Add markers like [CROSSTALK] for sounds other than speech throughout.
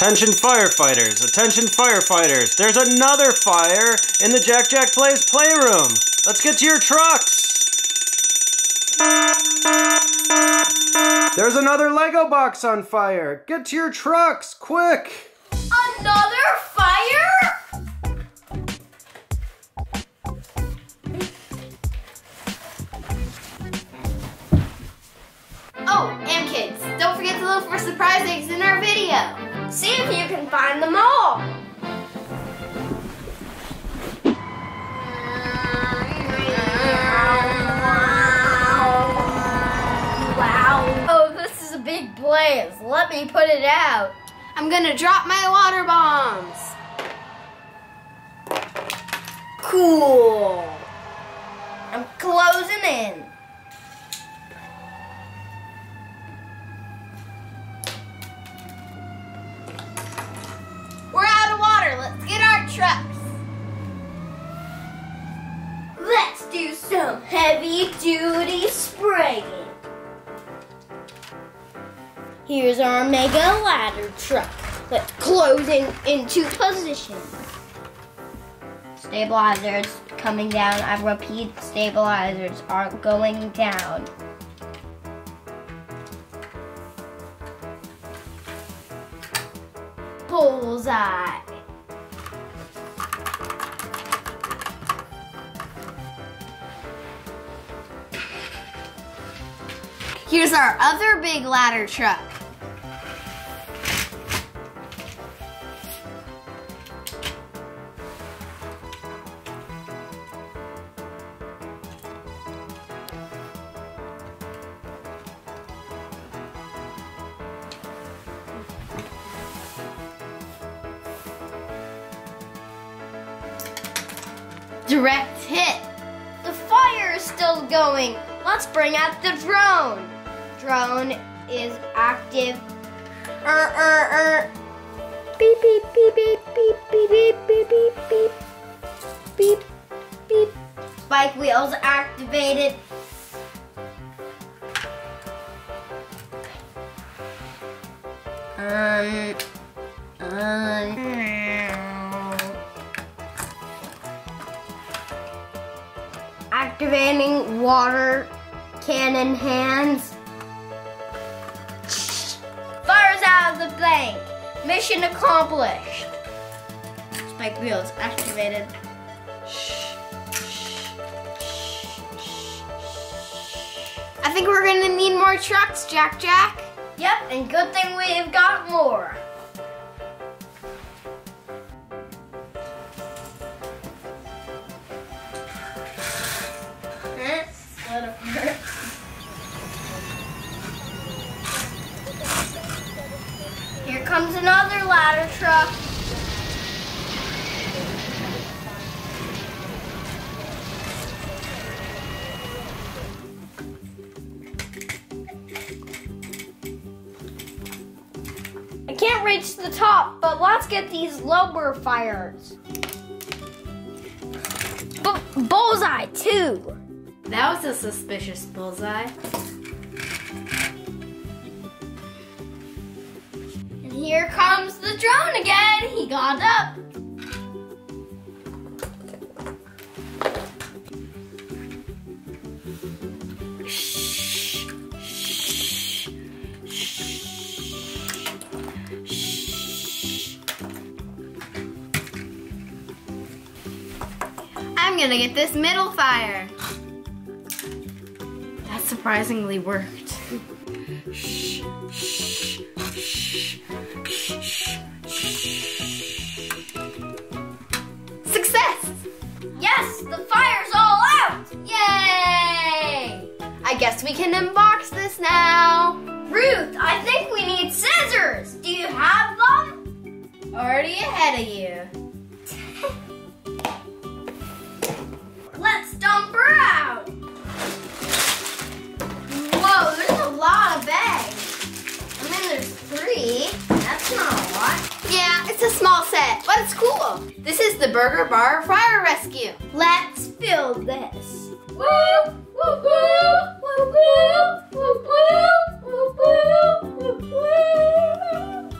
Attention firefighters, attention firefighters. There's another fire in the Jack Jack Plays playroom. Let's get to your trucks. There's another Lego box on fire. Get to your trucks, quick. Another fire? Oh, and kids, don't forget to look for surprise eggs in. See if you can find them all. Wow. Oh, this is a big blaze. Let me put it out. I'm gonna drop my water bombs. Cool. I'm closing in. We're out of water. Let's get our trucks. Let's do some heavy duty spraying. Here's our mega ladder truck. Let's closing into position. Stabilizers coming down. I repeat, stabilizers are going down. Bullseye. Here's our other big ladder truck. Direct hit. The fire is still going. Let's bring out the drone. Drone is active. Er, er, er. Beep, beep, beep, beep, beep, beep, beep, beep, beep, beep. Beep, beep. Spike wheels activated. Um, um, activating water cannon hands. The bank. Mission accomplished. Spike wheels activated. I think we're gonna need more trucks, Jack Jack. Yep, and good thing we've got more. Truck. I can't reach the top, but let's get these lower fires. Bu- bullseye, too. That was a suspicious bullseye. And here comes the drone again. He got up. I'm gonna get this middle fire. That surprisingly worked. Success! Yes, the fire's all out! Yay! I guess we can unbox this now. Ruth, I think we need scissors. Do you have them? Already ahead of you. [LAUGHS] That's cool. This is the Burger Bar Fire Rescue. Let's fill this. Woo! Woo woo! Woo woo! Woo woo! Woo woo! Woo!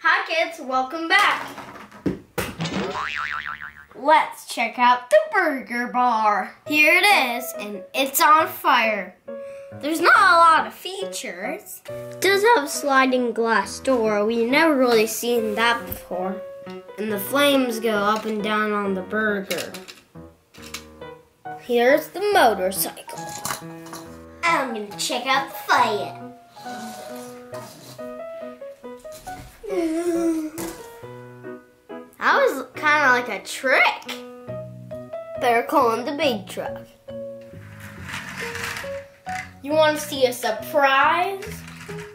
Hi kids, welcome back. Let's check out the burger bar. Here it is, and it's on fire. There's not a lot of features. It does have a sliding glass door. We never really seen that before. And the flames go up and down on the burger. Here's the motorcycle. I'm gonna check out the fire. [LAUGHS] That was kind of like a trick. They're calling the big truck. You want to see a surprise?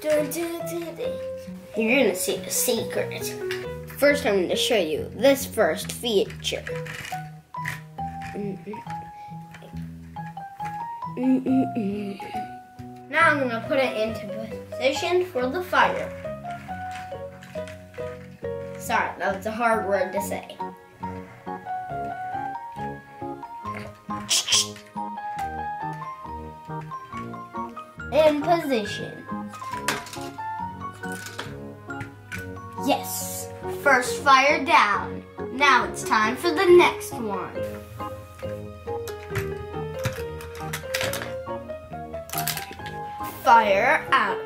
Dun, dun, dun. You're gonna see a secret. First, I'm gonna show you this first feature. Now I'm gonna put it into position for the fire. Sorry, that was a hard word to say. In position. Yes, first fire down. Now it's time for the next one. Fire out.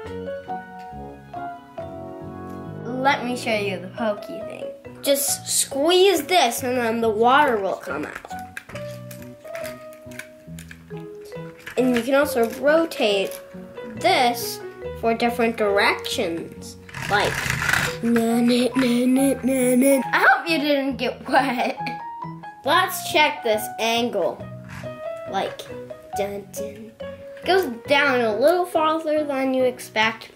Let me show you the pokey thing. Just squeeze this and then the water will come out. And you can also rotate this for different directions. Like. I hope you didn't get [LAUGHS] wet. Let's check this angle. Like, dun, dun. Goes down a little farther than you expect.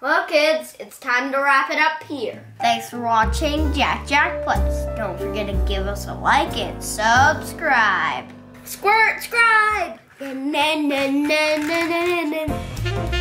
Well, kids, it's time to wrap it up here. Thanks for watching Jack Jack Plays. Don't forget to give us a like and subscribe. Squirt, scribe! Na na na na na na.